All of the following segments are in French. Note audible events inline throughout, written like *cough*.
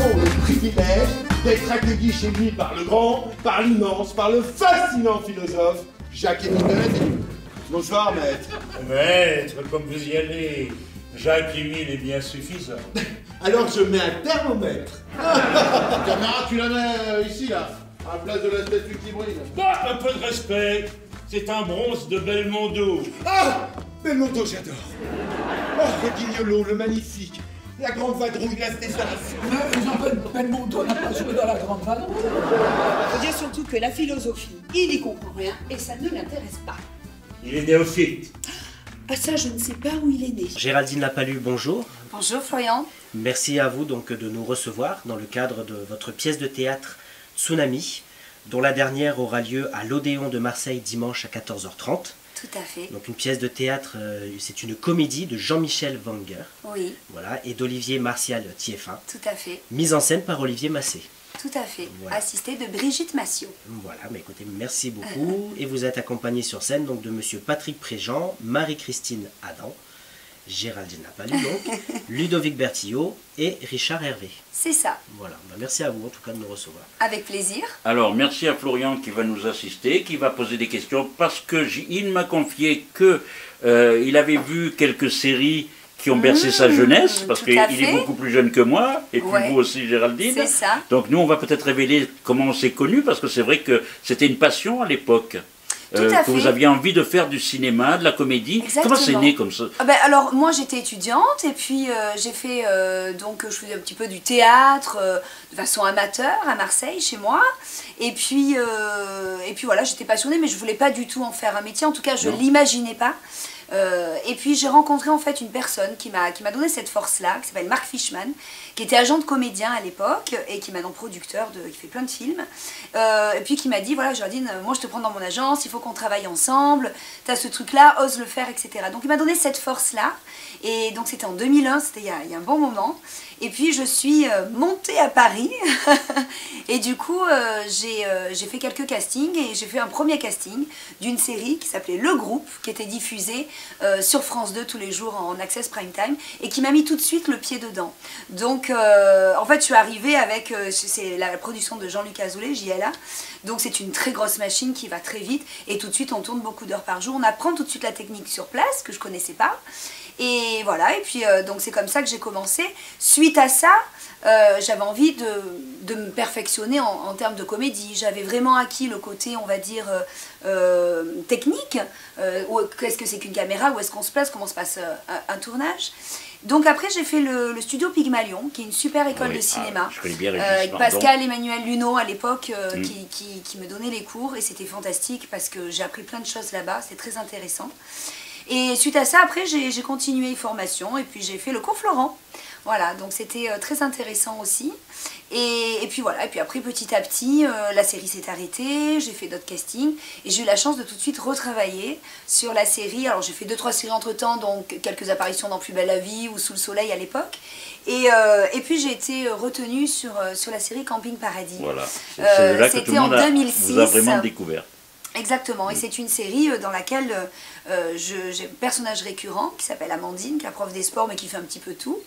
avons le privilège d'être accueillis chez lui par le grand, par l'immense, par le fascinant philosophe Jacques-Émile. Bonsoir, maître. Maître, comme vous y allez, Jacques-Émile est bien suffisant. *laughs* Alors je mets un thermomètre. *laughs* Caméra, tu la mets euh, ici, là, à la place de la statue qui brille. Bah, un peu de respect. C'est un bronze de Belmondo. Ah Belmondo, j'adore. Oh, le guignolo, le magnifique. La grande vadrouille, la désolation. Belmondo n'a pas joué dans la grande vadrouille. Faut dire surtout que la philosophie, il y comprend rien et ça ne l'intéresse pas. Il est néophyte. Ah ça, je ne sais pas où il est né. Géraldine Lapalu, bonjour. Bonjour Florian. Merci à vous donc de nous recevoir dans le cadre de votre pièce de théâtre Tsunami, dont la dernière aura lieu à l'Odéon de Marseille dimanche à 14h30. Tout à fait. Donc une pièce de théâtre, euh, c'est une comédie de Jean-Michel Wanger, Oui, voilà, et d'Olivier Martial Thieffin, tout à fait. mise en scène par Olivier Massé. Tout à fait. Voilà. Assisté de Brigitte Massiot. Voilà, mais écoutez, merci beaucoup. Et vous êtes accompagné sur scène donc de Monsieur Patrick Préjean, Marie-Christine Adam, Géraldine Lapalu donc, *laughs* Ludovic Bertillot et Richard Hervé. C'est ça. Voilà, bah, merci à vous en tout cas de nous recevoir. Avec plaisir. Alors, merci à Florian qui va nous assister, qui va poser des questions, parce que il m'a confié que euh, il avait vu quelques séries qui ont bercé sa jeunesse, parce Mmh, qu'il est beaucoup plus jeune que moi, et puis Ouais. vous aussi, Géraldine. C'est ça. Donc nous, on va peut-être révéler comment on s'est connus, parce que c'est vrai que c'était une passion à l'époque. Euh, que vous aviez envie de faire du cinéma, de la comédie. Comment c'est Exactement. né comme ça Ah ben, alors moi j'étais étudiante et puis euh, j'ai fait euh, donc je faisais un petit peu du théâtre de façon amateur à Marseille chez moi et puis et puis voilà j'étais passionnée mais je voulais pas du tout en faire un métier en tout cas je Non. l'imaginais pas Euh, et puis j'ai rencontré en fait une personne qui m'a donné cette force là qui s'appelle Marc Fishman qui était agent de comédien à l'époque et qui est maintenant producteur de qui fait plein de films. Euh, et puis qui m'a dit voilà Jardine moi je te prends dans mon agence il faut qu'on travaille ensemble tu as ce truc là ose le faire etc donc il m'a donné cette force là et donc c'était en 2001 c'était il, il y a un bon moment et puis je suis euh, montée à Paris. *laughs* Et du coup euh, j'ai euh, j'ai fait quelques castings et j'ai fait un premier casting d'une série qui s'appelait Le Groupe qui était diffusée euh, sur France 2 tous les jours en access prime time et qui m'a mis tout de suite le pied dedans. Donc en fait je suis arrivée avec c'est la production de Jean-Luc Azoulay JLA donc c'est une très grosse machine qui va très vite et tout de suite on tourne beaucoup d'heures par jour. On apprend tout de suite la technique sur place que je connaissais pas et voilà, et puis euh, donc c'est comme ça que j'ai commencé. Suite à ça, euh, j'avais envie de, de me perfectionner en, en termes de comédie. J'avais vraiment acquis le côté, on va dire, euh, euh, technique. Qu'est-ce que c'est qu'une caméra? Où est-ce qu'on se place? Comment se passe un, un tournage? Donc après j'ai fait le, le studio Pygmalion, qui est une super école Oui, de ah, cinéma. je connais bien Euh, avec. Pascal Emmanuel Luneau à l'époque euh, Mm. qui, qui- qui me donnait les cours et c'était fantastique parce que j'ai appris plein de choses là-bas, c'est très intéressant. Et suite à ça, après, j'ai continué formation et puis j'ai fait le cours Florent. Voilà, donc c'était euh, très intéressant aussi. Et, et puis voilà, et puis après, petit à petit, euh, la série s'est arrêtée, j'ai fait d'autres castings et j'ai eu la chance de tout de suite retravailler sur la série. Alors j'ai fait deux, trois séries entre temps, donc quelques apparitions dans Plus belle la vie ou Sous le soleil à l'époque. Et, euh, et puis j'ai été retenue sur, sur la série Camping Paradis. Voilà. C'est Euh, là que tout c'était le monde en a, 2006. vous a vraiment découvert. Exactement, et c'est une série euh, dans laquelle euh, euh, j'ai un personnage récurrent qui s'appelle Amandine, qui est la prof des sports mais qui fait un petit peu tout.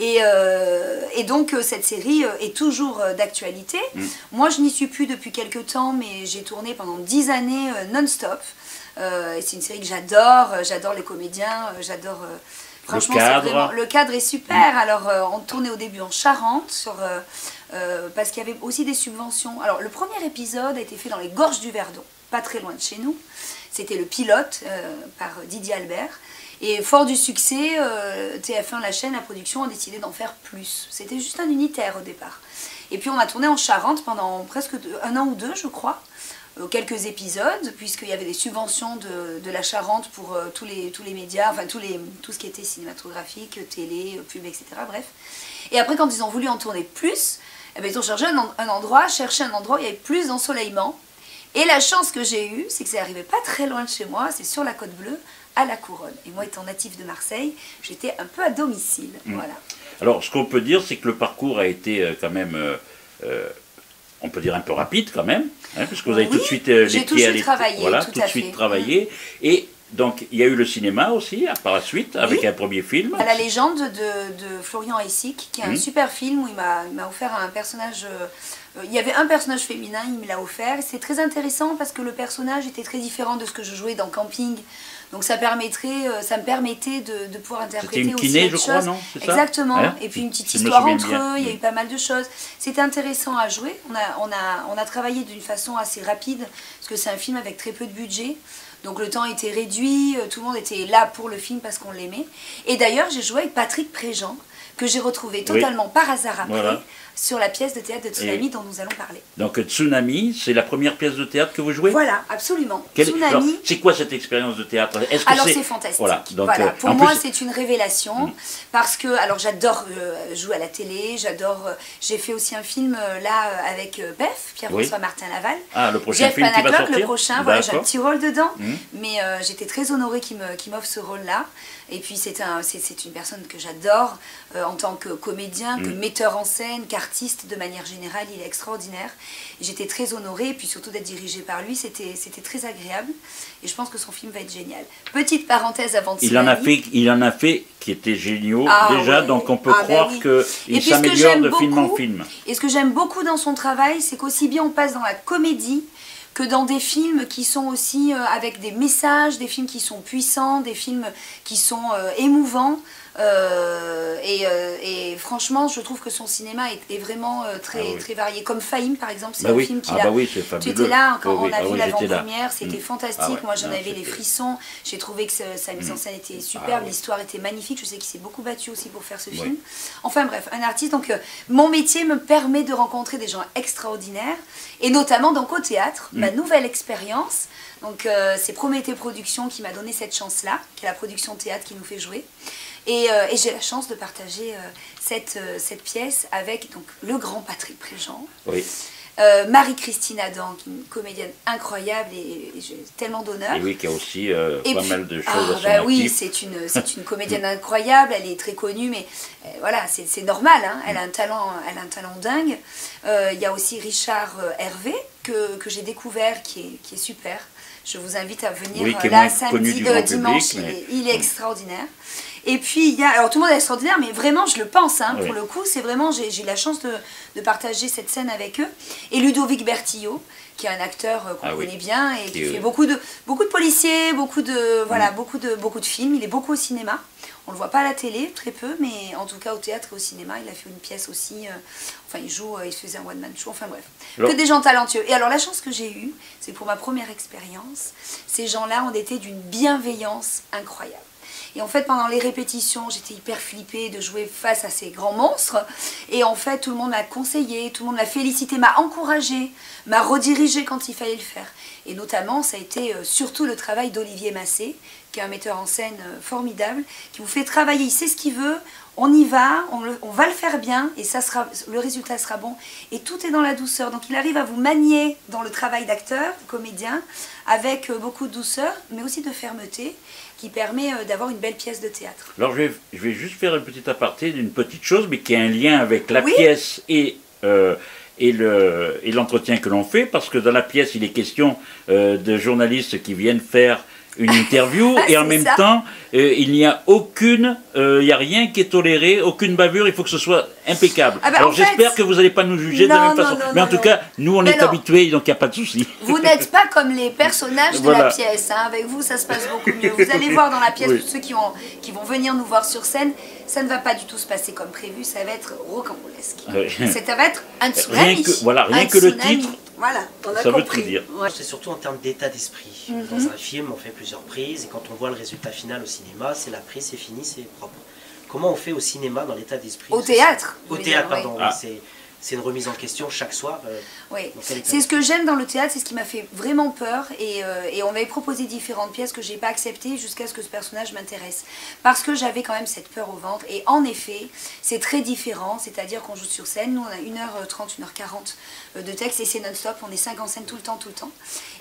Et, euh, et donc cette série est toujours d'actualité. Moi je n'y suis plus depuis quelques temps, mais j'ai tourné pendant 10 années non-stop. Euh, c'est une série que j'adore, j'adore les comédiens, j'adore... franchement, c'est cadre. vraiment- le cadre est super. Alors, euh, on tournait au début en Charente, sur, euh, euh, parce qu'il y avait aussi des subventions. Alors, le premier épisode a été fait dans les gorges du Verdon, pas très loin de chez nous. C'était le pilote euh, par Didier Albert. Et fort du succès, euh, TF1, la chaîne, la production, a décidé d'en faire plus. C'était juste un unitaire au départ. Et puis on a tourné en Charente pendant presque un an ou deux, je crois. Euh, quelques épisodes, puisqu'il y avait des subventions de, la Charente pour tous, les, tous les médias, enfin tous les, tout ce qui était cinématographique, télé, pub, etc. Bref. Et après, quand ils ont voulu en tourner plus, eh ben, ils ont cherché un, un endroit, cherché un endroit où il y avait plus d'ensoleillement. Et la chance que j'ai eue, c'est que c'est arrivé pas très loin de chez moi, c'est sur la côte bleue, à la Couronne. Et moi, étant natif de Marseille, j'étais un peu à domicile. Voilà. Alors, ce qu'on peut dire, c'est que le parcours a été euh, quand même, euh, euh, on peut dire un peu rapide quand même, hein, puisque vous avez Oui, tout de suite euh, les tout pieds à travaillé, Voilà, tout de suite fait. travaillé. Et donc il y a eu le cinéma aussi, hein, par la suite, avec un premier film. À la légende de, de Florian Essic, qui est un Mhm. super film où il m'a offert un personnage. Euh, il y avait un personnage féminin, il me l'a offert. C'est très intéressant parce que le personnage était très différent de ce que je jouais dans Camping. Donc ça permettrait, euh, ça me permettait de, de pouvoir interpréter une aussi kiné, autre je crois, chose. non? C'est ça? Exactement. Hein? Et puis une petite histoire entre bien. eux. Il y a Mm. eu pas mal de choses. C'était intéressant à jouer. On a, on a, on a travaillé d'une façon assez rapide parce que c'est un film avec très peu de budget. Donc le temps était réduit, euh, tout le monde était là pour le film parce qu'on l'aimait. Et d'ailleurs, j'ai joué avec Patrick Préjean, que j'ai retrouvé totalement par hasard après, Voilà. sur la pièce de théâtre de Tsunami Et- dont nous allons parler. Donc Tsunami, c'est la première pièce de théâtre que vous jouez? Voilà, absolument. Tsunami. C'est quoi cette expérience de théâtre? Est-ce que Alors c'est fantastique. Voilà, donc, Voilà, euh, Pour moi, plus- Mm. c'est une révélation parce que alors j'adore euh, jouer à la télé, j'adore. euh, J'ai fait aussi un film là avec Bef, Pierre-François Martin Laval. Ah, le prochain Jeff film qui va sortir le prochain, voilà, j'ai un petit rôle dedans, Mhm. Mais euh, j'étais très honorée qu'il m'offre ce rôle-là. Et puis c'est un, une personne que j'adore euh, en tant que comédien, que Mhm. metteur en scène, qu'artiste de manière générale, il est extraordinaire. J'étais très honorée, et puis surtout d'être dirigée par lui, c'était, très agréable. Et je pense que son film va être génial. Petite parenthèse avant de Il en a fait, il en a fait qui étaient géniaux Ah, déjà, ouais. donc on peut Ah, ben croire oui. qu'il s'améliore de film en film. Et ce que j'aime beaucoup dans son travail, c'est qu'aussi bien on passe dans la comédie que dans des films qui sont aussi euh, avec des messages, des films qui sont puissants, des films qui sont euh, émouvants. Euh, et, euh, et franchement, je trouve que son cinéma est, est vraiment euh, très, Ah oui. très varié. Comme Fahim, par exemple, c'est Bah un oui. film qu'il Ah a. bah oui, c'est Tu étais là quand Oui, oui. on a Ah vu l'avant-première, c'était Mm. fantastique. Ah ouais. Moi, j'en avais les frissons. J'ai trouvé que sa mise en scène était superbe, l'histoire était magnifique. Je sais qu'il s'est beaucoup battu aussi pour faire ce film. Enfin bref, un artiste. Donc, mon métier me permet de rencontrer des gens extraordinaires, et notamment donc au théâtre, Mm. ma nouvelle expérience. Donc, euh, c'est Prométhée Productions qui m'a donné cette chance-là, qui est la production théâtre qui nous fait jouer. Et, euh, et j'ai la chance de partager euh, cette, euh, cette pièce avec donc, le grand Patrick Préjean, Oui. euh, Marie-Christine Adam, qui est une comédienne incroyable et, et j'ai tellement d'honneur. Et oui, qui a aussi euh, pas puis- mal de choses ah, à son bah oui, c'est une, une comédienne incroyable, elle est très connue, mais euh, voilà, c'est normal, hein, elle, a un talent, elle a un talent dingue. Il y a aussi Richard Hervé, que, que j'ai découvert, qui est, qui est super. Je vous invite à venir Oui, là samedi, dimanche, public, il, mais- est, il est extraordinaire. Et puis il y a, alors tout le monde est extraordinaire, mais vraiment je le pense, hein, Oui. pour le coup, c'est vraiment, j'ai eu la chance de, de partager cette scène avec eux. Et Ludovic Bertillot, qui est un acteur euh, qu'on Ah oui. connaît bien et qui fait beaucoup de, beaucoup de policiers, beaucoup de, voilà, Mm. beaucoup, de, beaucoup de films. Il est beaucoup au cinéma. On le voit pas à la télé, très peu, mais en tout cas au théâtre et au cinéma, il a fait une pièce aussi. euh, enfin, il joue, euh, il faisait un one-man show, enfin bref. Que des gens talentueux. Et alors la chance que j'ai eue, c'est pour ma première expérience, ces gens-là ont été d'une bienveillance incroyable. Et en fait, pendant les répétitions, j'étais hyper flippée de jouer face à ces grands monstres. Et en fait, tout le monde m'a conseillé, tout le monde m'a félicité, m'a encouragé, m'a redirigé quand il fallait le faire. Et notamment, ça a été euh, surtout le travail d'Olivier Massé, qui est un metteur en scène euh, formidable, qui vous fait travailler, il sait ce qu'il veut, on y va, on, va le faire bien, et ça sera, le résultat sera bon. Et tout est dans la douceur. Donc il arrive à vous manier dans le travail d'acteur, comédien, avec euh, beaucoup de douceur, mais aussi de fermeté, qui permet euh, d'avoir une belle pièce de théâtre. Alors je vais, je vais juste faire un petit aparté d'une petite chose, mais qui a un lien avec la Oui. pièce et, euh, et, le, et l'entretien que l'on fait, parce que dans la pièce, il est question euh, de journalistes qui viennent faire une interview, *laughs* et en même ça. temps, euh, il n'y a aucune, euh, il n'y a rien qui est toléré, aucune bavure, il faut que ce soit impeccable. Ah ben, Alors j'espère que vous n'allez pas nous juger de la même non, façon. non, mais en tout cas, nous on Mais est habitués, donc il n'y a pas de souci. Vous n'êtes pas comme les personnages de Voilà. la pièce. hein. Avec vous, ça se passe beaucoup mieux. Vous allez *laughs* voir dans la pièce, Oui. tous ceux qui, ont, qui vont venir nous voir sur scène, ça ne va pas du tout se passer comme prévu. Ça va être rocambolesque. Oui. Ça va être un tsunami. Rien que- voilà, rien que le titre, Voilà, on a ça veut tout dire. Ouais. C'est surtout en termes d'état d'esprit. Mhm. Dans un film, on fait plusieurs prises et quand on voit le résultat final au cinéma, c'est la prise, c'est fini, c'est propre. Comment on fait au cinéma dans l'état d'esprit Au théâtre, Au théâtre, dire, pardon. Ah. oui, C'est une remise en question chaque soir. euh, Oui, c'est ce que j'aime dans le théâtre, c'est ce qui m'a fait vraiment peur. Et, euh, et on m'avait proposé différentes pièces que j'ai pas acceptées jusqu'à ce que ce personnage m'intéresse. Parce que j'avais quand même cette peur au ventre. Et en effet, c'est très différent. C'est-à-dire qu'on joue sur scène. Nous, on a 1h30, 1h40 euh, de texte et c'est non-stop. On est 5 en scène tout le temps, tout le temps.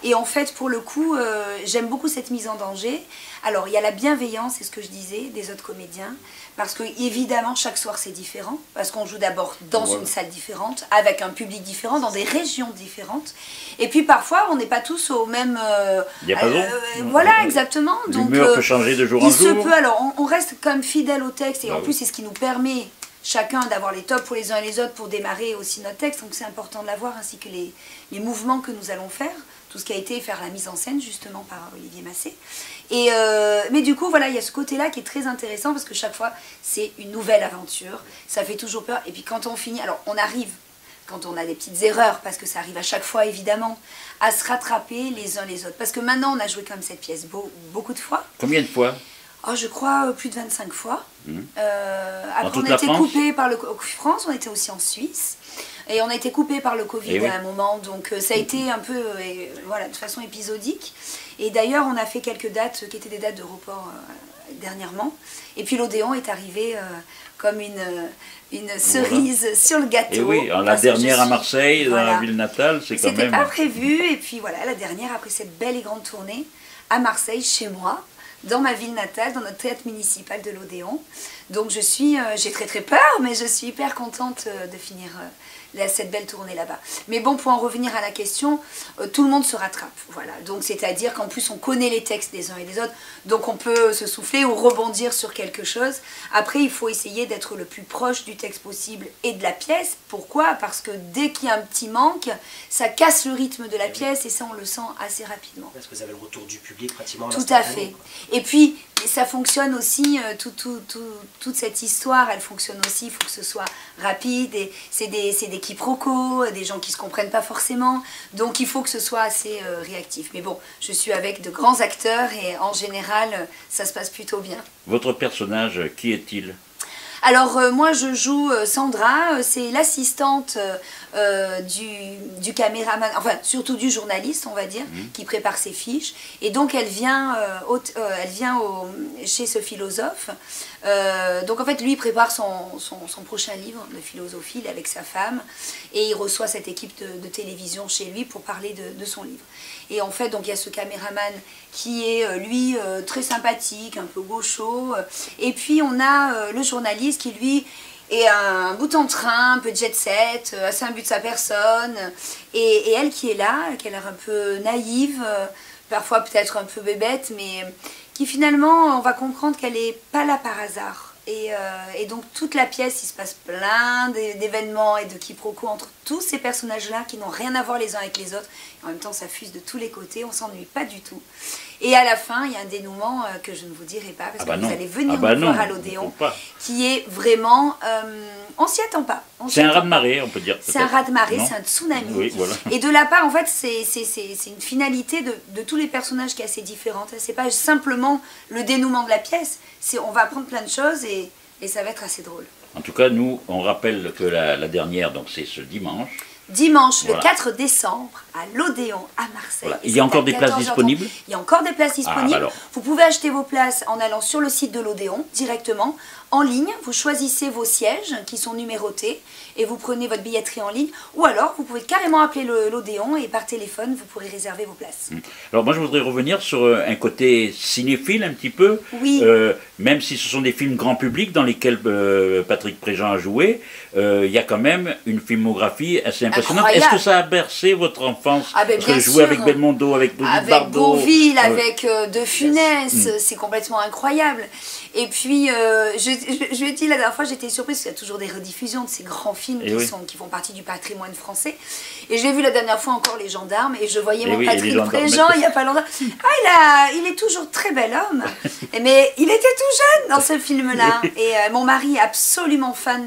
Et en fait, pour le coup, euh, j'aime beaucoup cette mise en danger. Alors, il y a la bienveillance, c'est ce que je disais, des autres comédiens. Parce que, évidemment, chaque soir, c'est différent. Parce qu'on joue d'abord dans une salle différente. avec un public différent, dans des régions différentes. Et puis parfois, on n'est pas tous au même. euh, Diapason. euh, voilà, exactement. Donc, L'humeur euh, peut changer de jour en il se jour. peut, alors on, on reste comme fidèle au texte et Bah en oui. plus c'est ce qui nous permet chacun d'avoir les tops pour les uns et les autres pour démarrer aussi notre texte, donc c'est important de l'avoir ainsi que les, les mouvements que nous allons faire, tout ce qui a été faire la mise en scène justement par Olivier Massé. Et euh, mais du coup voilà, il y a ce côté-là qui est très intéressant parce que chaque fois c'est une nouvelle aventure, ça fait toujours peur et puis quand on finit, alors on arrive quand on a des petites erreurs, parce que ça arrive à chaque fois évidemment, à se rattraper les uns les autres. Parce que maintenant on a joué comme cette pièce beau- beaucoup de fois, Combien de fois? Oh, je crois euh, plus de 25 fois. Euh, après, on a été coupé par le France, on était aussi en Suisse. Et on a été coupé par le Covid Eh oui. à un moment, donc euh, ça a été un peu, euh, voilà, de façon épisodique. Et d'ailleurs, on a fait quelques dates qui étaient des dates de report euh, dernièrement. Et puis l'Odéon est arrivé comme une, une cerise sur le gâteau. Et oui, alors, la dernière à suis- Marseille, dans la ville natale, c'est quand C'était même. pas prévu, et puis voilà, la dernière, après cette belle et grande tournée, à Marseille, chez moi, dans ma ville natale, dans notre théâtre municipal de l'Odéon. Donc je suis, euh, j'ai très très peur, mais je suis hyper contente euh, de finir euh, cette belle tournée là-bas. Mais bon, pour en revenir à la question, euh, tout le monde se rattrape. Voilà. Donc c'est-à-dire qu'en plus on connaît les textes des uns et des autres, donc on peut se souffler ou rebondir sur quelque chose. Après, il faut essayer d'être le plus proche du texte possible et de la pièce. Pourquoi? Parce que dès qu'il y a un petit manque, ça casse le rythme de la pièce et ça on le sent assez rapidement. Parce que vous avez le retour du public pratiquement. Tout à fait. Et puis, ça fonctionne aussi, euh, tout, tout- tout- toute cette histoire, elle fonctionne aussi, il faut que ce soit rapide, et c'est des, quiproquos, des gens qui ne se comprennent pas forcément, donc il faut que ce soit assez euh, réactif. Mais bon, je suis avec de grands acteurs et en général, euh, ça se passe plutôt bien. Votre personnage, qui est-il? Alors euh, moi je joue euh, Sandra, euh, c'est l'assistante du, du caméraman, enfin surtout du journaliste on va dire, qui prépare ses fiches. Et donc elle vient, au- elle vient au- chez ce philosophe. Donc en fait lui prépare son, son- son prochain livre de philosophie avec sa femme et il reçoit cette équipe de, de télévision chez lui pour parler de, de son livre. Et en fait donc il y a ce caméraman qui est euh, lui euh, très sympathique, un peu gaucho. euh, et puis on a le journaliste qui lui est un bout en train, un peu jet set, assez imbu de sa personne. Et, et elle qui est là, qui a l'air un peu naïve, parfois peut-être un peu bébête, mais qui finalement on va comprendre qu'elle n'est pas là par hasard. Et, euh, et donc toute la pièce, il se passe plein d'é- d'événements et de quiproquos entre tous ces personnages-là qui n'ont rien à voir les uns avec les autres. En même temps, ça fuse de tous les côtés, on s'ennuie pas du tout. Et à la fin, il y a un dénouement euh, que je ne vous dirai pas parce Ah bah que non. vous allez venir Ah bah nous voir à l'Odéon, qui est vraiment, euh, on s'y attend pas. C'est un raz-de-marée, on peut dire. C'est un raz-de-marée, c'est un tsunami. Oui, voilà. Et de la part, en fait, c'est une finalité de, de tous les personnages qui est assez différente. C'est pas simplement le dénouement de la pièce, c'est on va apprendre plein de choses et, et ça va être assez drôle. En tout cas, nous, on rappelle que la, la dernière, donc c'est ce dimanche. Dimanche, Voilà. le 4 décembre, à l'Odéon, à Marseille. Voilà. Il y a encore des places 14h30. disponibles Il y a encore des places Ah, disponibles. bah. Vous pouvez acheter vos places en allant sur le site de l'Odéon directement, en ligne. Vous choisissez vos sièges qui sont numérotés et vous prenez votre billetterie en ligne. Ou alors, vous pouvez carrément appeler le- l'Odéon et par téléphone, vous pourrez réserver vos places. Alors moi, je voudrais revenir sur euh, un côté cinéphile un petit peu. Oui. Euh, même si ce sont des films grand public dans lesquels euh, Patrick Préjean a joué, euh, il y a quand même une filmographie assez impressionnante. Est-ce que ça a bercé votre enfance Ah ben, bien Jouer sûr. avec Belmondo, avec Brigitte avec Bardot. Beauville, euh, avec euh, De Funès, c'est complètement incroyable. Et puis, euh, je, je, je lui ai dit la dernière fois, j'étais surprise, parce qu'il y a toujours des rediffusions de ces grands films Eh qui, oui. sont, qui font partie du patrimoine français. Et j'ai vu la dernière fois encore Les Gendarmes, et je voyais Eh mon oui, et Patrick. Préjean il n'y a pas longtemps. Ah, il, a, il est toujours très bel homme. Et *laughs* Mais il était tout jeune dans ce film-là. *laughs* Et euh, mon mari est absolument fan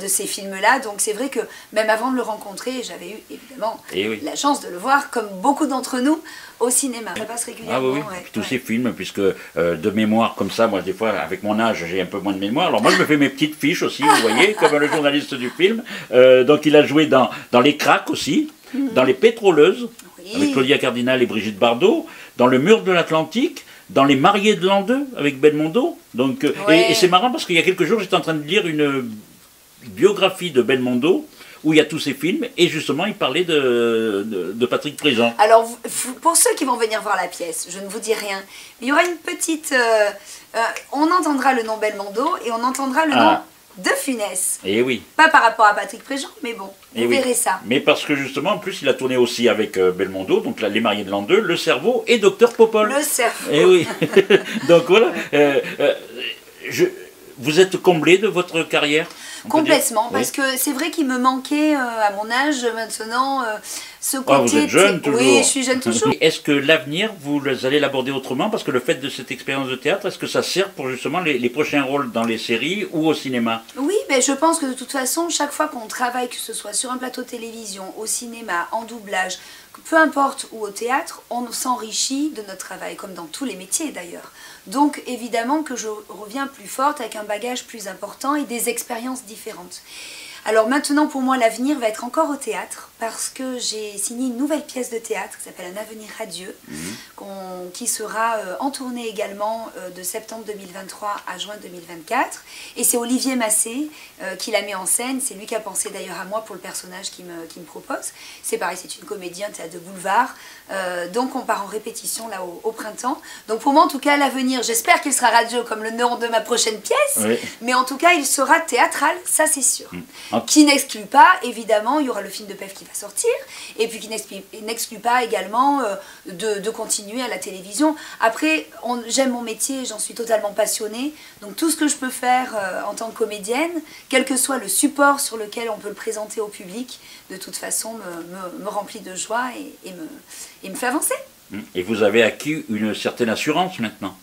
de ces films-là. Donc c'est vrai que même avant de le rencontrer, j'avais eu évidemment Eh oui. la chance de le voir, comme beaucoup d'entre nous, au cinéma. Ça passe Ah régulièrement. oui, oui. ouais, Puis tous ouais. ces films, puisque euh, de mémoire comme ça, moi des fois avec mon âge j'ai un peu moins de mémoire. Alors moi je me fais mes petites fiches aussi, vous voyez, *laughs* comme le journaliste du film. Euh, donc il a joué dans, dans Les Cracks aussi, dans Les Pétroleuses, Mhm. Oui. avec Claudia Cardinal et Brigitte Bardot, dans Le Mur de l'Atlantique, dans Les Mariés de l'an 2 avec Belmondo. Donc, euh, et- et, c'est marrant parce qu'il y a quelques jours j'étais en train de lire une biographie de Belmondo où il y a tous ces films et justement il parlait de, de, de Patrick Préjean. Alors, vous- vous- pour ceux qui vont venir voir la pièce, je ne vous dis rien, il y aura une petite. euh, euh, on entendra le nom Belmondo et on entendra le Ah. nom de Funès. Et oui. Pas par rapport à Patrick Préjean, mais bon, vous Eh oui. verrez ça. Mais parce que justement, en plus, il a tourné aussi avec euh, Belmondo, donc là, Les Mariés de l'an 2, Le Cerveau et Docteur Popol. Le cerveau. Eh oui. *laughs* donc voilà. euh, euh, je- vous êtes comblé de votre carrière? Complètement, parce Oui. que c'est vrai qu'il me manquait euh, à mon âge maintenant euh, ce côté. Ah, vous êtes jeune toujours. Oui, je suis jeune toujours. *laughs* Est-ce que l'avenir, vous allez l'aborder autrement Parce que le fait de cette expérience de théâtre, est-ce que ça sert pour justement les, les prochains rôles dans les séries ou au cinéma? Oui, mais je pense que de toute façon, chaque fois qu'on travaille, que ce soit sur un plateau de télévision, au cinéma, en doublage, peu importe ou au théâtre, on s'enrichit de notre travail, comme dans tous les métiers d'ailleurs. Donc évidemment que je reviens plus forte avec un bagage plus important et des expériences différentes. Alors maintenant, pour moi, l'avenir va être encore au théâtre parce que j'ai signé une nouvelle pièce de théâtre qui s'appelle Un avenir radieux, qu'on- qui sera euh, en tournée également euh, de septembre 2023 à juin 2024. Et c'est Olivier Massé euh, qui l'a mis en scène. C'est lui qui a pensé d'ailleurs à moi pour le personnage qu'il me, qu'il me propose. C'est pareil, c'est une comédie, un théâtre de boulevard. Euh, donc on part en répétition là au, au printemps. Donc pour moi, en tout cas, l'avenir, j'espère qu'il sera radieux comme le nom de ma prochaine pièce. Oui. Mais en tout cas, il sera théâtral, ça c'est sûr. Ah. Qui n'exclut pas, évidemment, il y aura le film de PEF qui va sortir, et puis qui n'exclut pas également euh, de, de continuer à la télévision. Après, j'aime mon métier, j'en suis totalement passionnée, donc tout ce que je peux faire euh, en tant que comédienne, quel que soit le support sur lequel on peut le présenter au public, de toute façon me, me- me remplit de joie et, et me, et me fait avancer. Et vous avez acquis une certaine assurance maintenant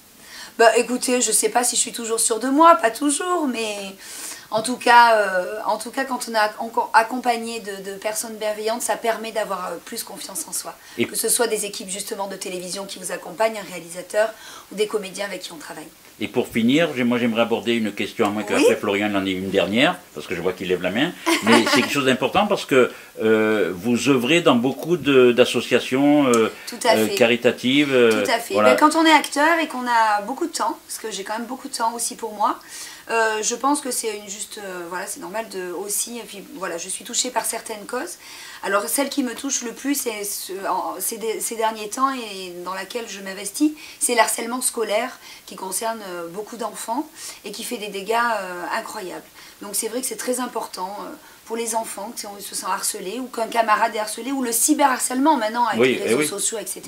Bah écoutez, je sais pas si je suis toujours sûre de moi, pas toujours, mais en tout cas, euh, en tout cas quand on est accompagné de, de personnes bienveillantes, ça permet d'avoir euh, plus confiance en soi. Et- Que ce soit des équipes justement de télévision qui vous accompagnent, un réalisateur ou des comédiens avec qui on travaille. Et pour finir, moi j'aimerais aborder une question, à moins Oui. qu'après Florian en ait une dernière, parce que je vois qu'il lève la main, mais c'est quelque chose d'important parce que euh, vous œuvrez dans beaucoup d'associations euh, euh, caritatives. Tout à fait. voilà. Ben, quand on est acteur et qu'on a beaucoup de temps, parce que j'ai quand même beaucoup de temps aussi pour moi, euh, je pense que c'est une juste, euh, voilà, c'est normal de aussi. Et puis voilà, je suis touchée par certaines causes. Alors celle qui me touche le plus, c'est ce- en- ces, derniers temps et dans laquelle je m'investis, c'est l'harcèlement scolaire qui concerne euh, beaucoup d'enfants et qui fait des dégâts euh, incroyables. Donc c'est vrai que c'est très important. pour les enfants qui ont- se sentent harcelés ou qu'un camarade est harcelé ou le cyberharcèlement maintenant avec Oui, les eh réseaux oui. sociaux, etc.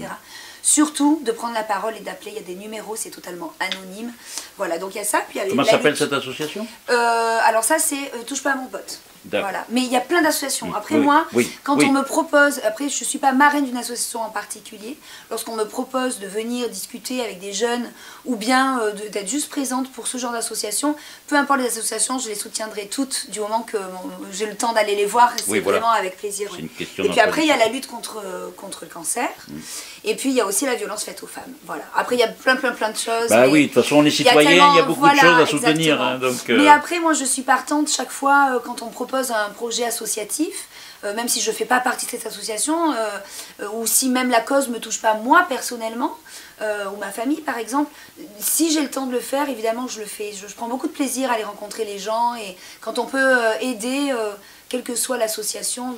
Surtout de prendre la parole et d'appeler. Il y a des numéros, c'est totalement anonyme. Voilà, donc il y a ça. Puis il y a Comment s'appelle cette association Euh, Alors ça, c'est euh, Touche pas à mon pote. Voilà. Mais il y a plein d'associations. Après Oui, moi, oui, quand oui. on me propose, après je ne suis pas marraine d'une association en particulier, lorsqu'on me propose de venir discuter avec des jeunes ou bien euh, d'être juste présente pour ce genre d'association, peu importe les associations, je les soutiendrai toutes du moment que j'ai le temps d'aller les voir c'est voilà. vraiment avec plaisir. Une question Et puis après, il y a la lutte contre, contre le cancer. Mm. Et puis il y a aussi la violence faite aux femmes. Voilà. Après, il y a plein, plein, plein de choses. Bah oui, de toute façon, on est il citoyen, il y a beaucoup voilà, de choses à soutenir. hein, donc, euh, Mais après, moi, je suis partante chaque fois euh, quand on propose un projet associatif, euh, même si je ne fais pas partie de cette association, ou si même la cause ne me touche pas moi personnellement, ou ma famille par exemple, si j'ai le temps de le faire, évidemment, je le fais. Je, je prends beaucoup de plaisir à aller rencontrer les gens, et quand on peut aider, quelle que soit l'association,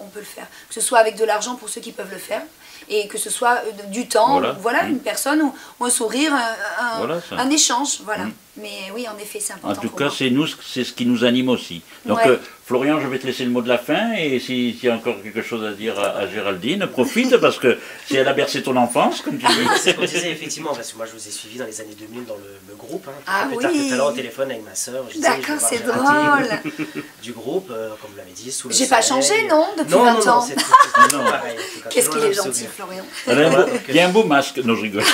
on peut le faire. Que ce soit avec de l'argent pour ceux qui peuvent le faire, et que ce soit euh, du temps, Voilà. voilà, Mm. une personne, ou, ou un sourire, un, Voilà, un échange, voilà. Mm. Mais oui, en effet, c'est En important. tout pour cas, c'est nous, c'est ce qui nous anime aussi. Donc, Ouais. euh, Florian, je vais te laisser le mot de la fin. Et si- s'il y a encore quelque chose à dire à, à Géraldine, profite parce que si elle a bercé ton enfance, comme tu dis. *laughs* C'est ce qu'on disait effectivement, parce que moi je vous ai suivi dans les années 2000 dans le, le groupe. Hein. Ah Plus tard oui. tout à l'heure au téléphone avec ma vais D'accord, c'est drôle. *laughs* Du groupe, euh, comme vous l'avez dit, sous le J'ai pas changé, non, depuis non, 20 non, non, ans *laughs* Qu'est-ce qu'il est gentil. Florian. Il y a un beau masque. Non, je rigole.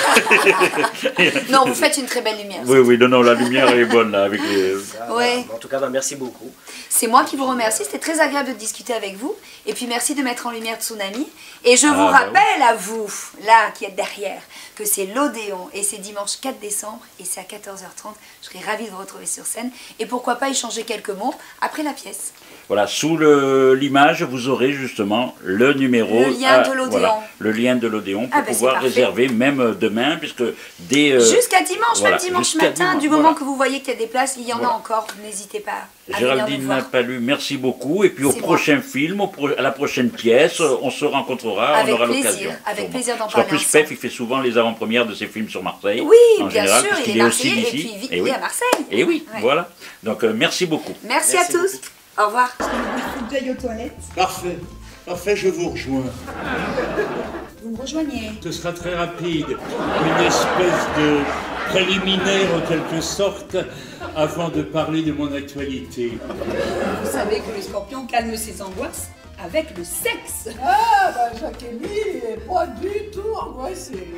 Non, vous faites une très belle lumière. Oui, oui, non, non, la lumière est bonne là, avec les. Ouais. voilà. En tout cas, bah, merci beaucoup. C'est moi qui vous remercie. C'était très agréable de discuter avec vous. Et puis merci de mettre en lumière Tsunami. Et je vous Ah, bah rappelle à vous, là, qui êtes derrière, que c'est l'Odéon. Et c'est dimanche 4 décembre. Et c'est à 14h30. Je serai ravie de vous retrouver sur scène. Et pourquoi pas échanger quelques mots après la pièce. Voilà, sous l'image, vous aurez justement le numéro. Le lien ah, de l'Odéon. voilà, le lien de l'Odéon pour Ah, ben, c'est pouvoir réserver même euh, demain, puisque dès. euh, Jusqu'à dimanche, voilà, même dimanche matin, dimanche, du moment voilà. que vous voyez qu'il y a des places, il y en a encore. N'hésitez pas à Géraldine. Napalu, merci beaucoup. Et puis au moi. prochain film, au pro- à la prochaine pièce, euh, on se rencontrera, Avec on aura l'occasion. avec plaisir d'en parler plus, ensemble. Pef, il fait souvent les avant-premières de ses films sur Marseille. Oui, en bien général, sûr, puisqu'il il est aussi et puis il vit- Et il oui. à Marseille. Et oui, Ouais. voilà. Donc euh, merci beaucoup. Merci, Merci à tous. Au revoir. J'aille aux toilettes. Parfait. Parfait, je vous rejoins. Vous me rejoignez. Ce sera très rapide. Une espèce de préliminaire en quelque sorte avant de parler de mon actualité. Vous savez que le scorpion calme ses angoisses avec le sexe. Ah, bah Jacques-Émile, il est pas du tout angoissé.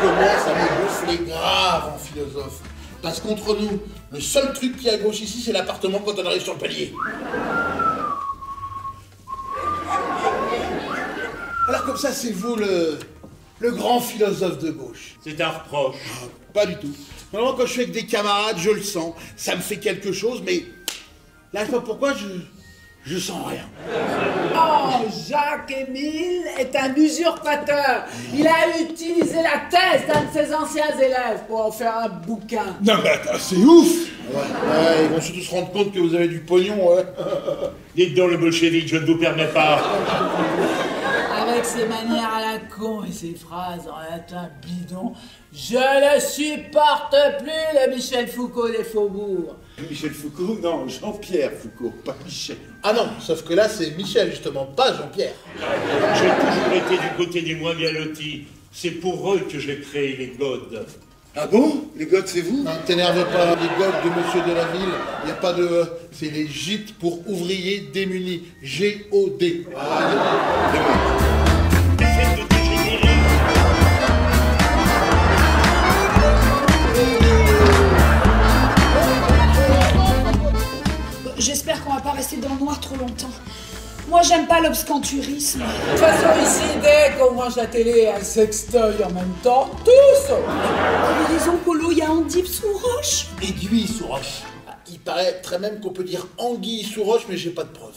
Comment ça me gonfler grave en philosophe? Parce qu'entre nous, le seul truc qui est à gauche ici, c'est l'appartement quand on arrive sur le palier. Alors comme ça, c'est vous le, le grand philosophe de gauche? C'est un reproche. Pas du tout. Normalement, quand je suis avec des camarades, je le sens. Ça me fait quelque chose, mais là, je sais pas pourquoi, je, je sens rien. Oh, Jacques-Émile est un usurpateur. Il a utilisé la thèse d'un de ses anciens élèves pour en faire un bouquin. Non mais attends, c'est ouf ouais, ouais, ils vont surtout se rendre compte que vous avez du pognon, ouais. *laughs* Dites donc le bolchevique, je ne vous permets pas. Avec ses manières à la con et ses phrases en latin bidon, je ne supporte plus le Michel Foucault des faubourgs. Michel Foucault Non, Jean-Pierre Foucault, pas Michel. Ah non, sauf que là, c'est Michel, justement, pas Jean-Pierre. J'ai toujours été du côté des moins bien lotis. C'est pour eux que j'ai créé les godes. Ah bon? Les gars, c'est vous? Non, t'énerve pas, les godes de Monsieur de la Ville, il n'y a pas de... C'est les gîtes pour ouvriers démunis, G-O-D. Espèce rester dans le noir trop longtemps. Moi, j'aime pas l'obscanturisme. De toute façon, ici, dès qu'on mange la télé et un sextoy en même temps, tous Combinaison polo, il y a Andy sous roche. Aiguille sous roche. Il paraît très même qu'on peut dire anguille sous roche, mais j'ai pas de preuve.